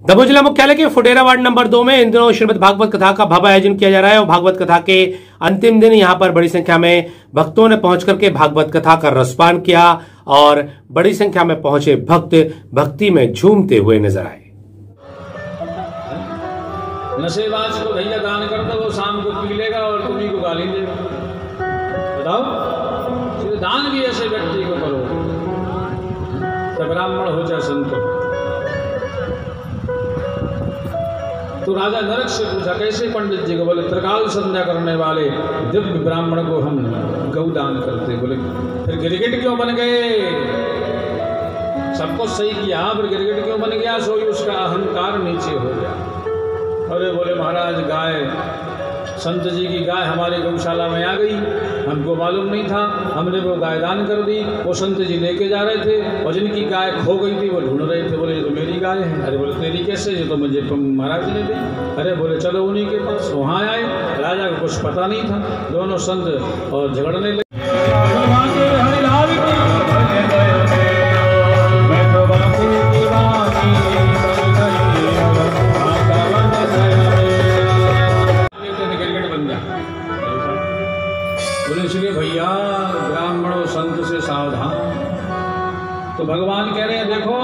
दमोह जिला मुख्यालय के फुटेरा वार्ड नंबर दो में इन दिनों श्रीमद भागवत कथा का भव्य आयोजन किया जा रहा है और भागवत कथा के अंतिम दिन यहाँ पर बड़ी संख्या में भक्तों ने पहुँच करके भागवत कथा का रसपान किया और बड़ी संख्या में पहुँचे भक्त भक्ति में झूमते हुए नज़र आए। नशेबाज को भैया दान कर दो, वो शाम को पी लेगा और तुम्ही को गाली देगा बताओ दान भी ऐसे व्यक्ति को करो ब्राह्मण हो चाहे संत। तो राजा नरक से पूछा, कैसे पंडित जी को? बोले, त्रिकाल संध्या करने वाले दिव्य ब्राह्मण को हम गौदान करते बोले, फिर गिरगिट क्यों बन गए? सबको सही किया फिर गिरगिट क्यों बन गया? सोई उसका अहंकार नीचे हो गया। अरे बोले, महाराज, गाय, संत जी की गाय हमारे गौशाला में आ गई। हमको मालूम नहीं था। हमने वो गाय दान कर दी। वो संत जी लेके जा रहे थे। और जिनकी गाय खो गई थी, वो ढूंढ रहे थे। बोले, ये तो मेरी गाय है। अरे बोले, तेरी कैसे? ये तो मुझे महाराज ने दी। अरे बोले, चलो उन्हीं के पास। वहाँ आए। राजा को कुछ पता नहीं था। दोनों संत और झगड़ने लगे। बोले इसलिए भैया, ब्राह्मण संत से सावधान। तो भगवान कह रहे हैं, देखो,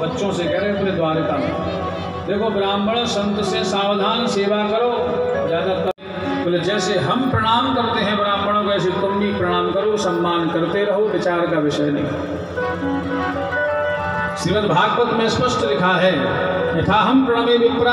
बच्चों से कह रहे हैं, अपने द्वारिका में। देखो, ब्राह्मण संत से सावधान सेवा करो ज़्यादातर बोले, जैसे हम प्रणाम करते हैं ब्राह्मणों को, ऐसे तुम भी प्रणाम करो, सम्मान करते रहो, विचार का विषय नहीं। श्रीमद भागवत में स्पष्ट लिखा है, यथा हम प्रणमे विप्रा